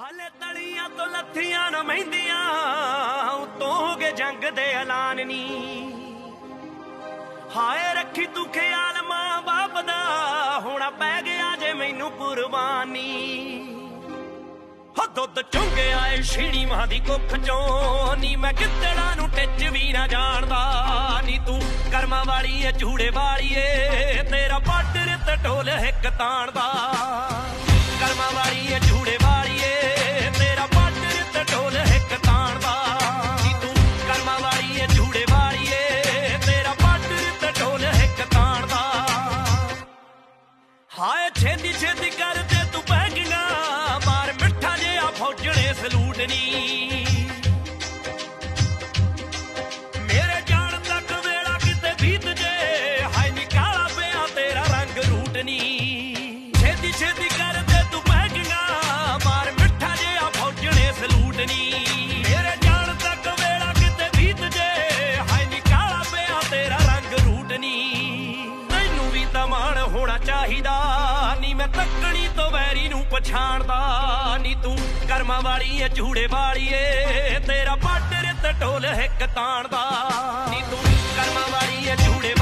ਹਾਲੇ ਤਲੀਆਂ ਤੋਂ ਲੱਥੀਆਂ ਨਾ ਮਹਿੰਦੀਆਂ, ਉਤੋਂ ਹੋ ਗਏ ਜੰਗ ਦੇ ਐਲਾਨ ਨੀ ਹਾਏ ਰੱਖੀ ਤੂੰ ਖਿਆਲ ਮਾਂ ਬਾਪ ਦਾ, ਹੋਣਾ ਪੈ ਗਿਆ ਜੇ ਮੈਨੂੰ ਕੁਰਬਾਨੀ। ਹੋ ਦੁੱਧ ਚੁੰਗਿਆ ਏ ਛੀਣੀ ਮਾਂ ਦੀ ਕੁੱਖ ਚੋਂ, ਨੀ ਮੈਂ ਕਿੱਤੜਾ ਨੂੰ ਟਿੱਚ ਵੀ ਨਾ ਜਾਣਦਾ, ਨੀ ਤੂੰ ਕਰਮਾਂ ਵਾਲੀ ਏ, ਝੂੜੇ ਵਾਲੀ ਏ, ਤੇਰਾ ਪੱਟ ਰਿਤ ਢੋਲ ਹਿੱਕ ਤਾਣਦਾ। ਕਰਮਾਂ ਵਾਲੀ ਏ, ਝੂੜੇ ਛੇਤੀ ਛੇਤੀ ਕਰ ਤੇ ਤੂੰ ਬੈਗੀਆਂ ਮਾਰ, ਮਿੱਠਾ ਜਿਹਾ ਫੌਜਣੇ ਸਲੂਟ ਨੀ। ਮੇਰੇ ਜਾਣ ਤੱਕ ਵੇਲਾ ਕਿਤੇ ਬੀਤ ਜੇ, ਹਾਏ ਨੀ ਕਾਲਾ ਪਿਆ ਤੇਰਾ ਰੰਗ ਰੂਟ ਨੀ। ਛੇਤੀ ਛੇਤੀ ਕਰ ਤੇ ਤੂੰ ਬੈਗੀਆਂ ਮਾਰ, ਮਿੱਠਾ ਜਿਹਾ ਫੌਜਣੇ ਸਲੂਟ ਨੀ। ਮੇਰੇ ਜਾਣ ਤੱਕ ਵੇਲਾ ਕਿਤੇ ਬੀਤ ਜੇ, ਹਾਏ ਨੀ ਕਾਲਾ ਪਿਆ ਤੇਰਾ ਰੰਗ ਰੂਟ ਨੀ। ਤੈਨੂੰ ਵੀ ਤਾਂ ਮਾਣ ਹੋਣਾ ਚਾਹੀਦਾ। ਨੀ ਮੈਂ ਤੱਕਣੀ ਤੋਂ ਵੈਰੀ ਨੂੰ ਪਛਾਣਦਾ ਨੀ ਤੂੰ। ਕਰਮਾਂ ਵਾਲੀ ਏ ਝੂੜੇ ਵਾਲੀ ਏ ਤੇਰਾ ਪੱਟ ਰਿਤ ਢੋਲ ਹਿੱਕ ਤਾਣਦਾ। ਨੀ ਤੂੰ ਕਰਮਾਂ ਵਾਲੀ ਏ ਝੂੜੇ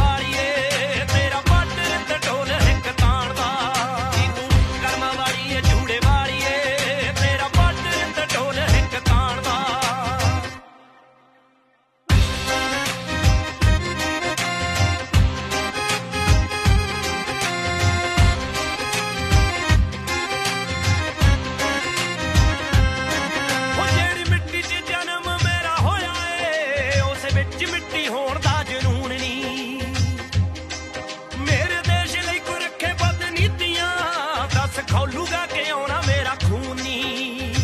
ਖੌਲੂਗਾ ਕਿ ਆਉਣਾ ਮੇਰਾ ਖੂਨੀ? ਨਹੀਂ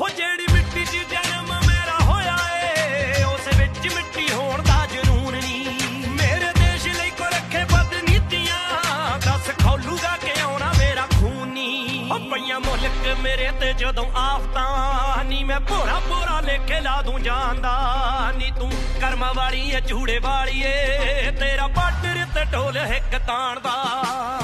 ਹੋ ਜਿਹੜੀ ਮਿੱਟੀ 'ਚ ਜਨਮ ਮੇਰਾ ਹੋਇਆ ਏ, ਉਸ ਵਿੱਚ ਮਿੱਟੀ ਹੋਣ ਦਾ ਜਨੂਨ ਨਹੀਂ ਮੇਰੇ ਦੇਸ਼ ਲਈ ਕੋਈ ਰੱਖੇ ਬਦ ਦੱਸ ਖੌਲੂਗਾ ਕਿ ਆਉਣਾ ਮੇਰਾ ਖੂਨ? ਹੋ ਪਈਆਂ ਮੁਲਕ ਮੇਰੇ ਤੇ ਜਦੋਂ ਆਫਤਾਂ, ਨੀ ਮੈਂ ਭੋਰਾ ਭੋਰਾ ਲੇਖੇ ਲਾ ਦੂੰ ਜਾਂਦਾ, ਨੀ ਤੂੰ ਕਰਮਾਂ ਵਾਲੀ ਏ ਝੂੜੇ ਵਾਲੀ ਏ, ਤੇਰਾ ਪੱਟ ਰਿਤ ਢੋਲ ਹਿੱਕ ਤਾਣਦਾ।